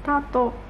スタート。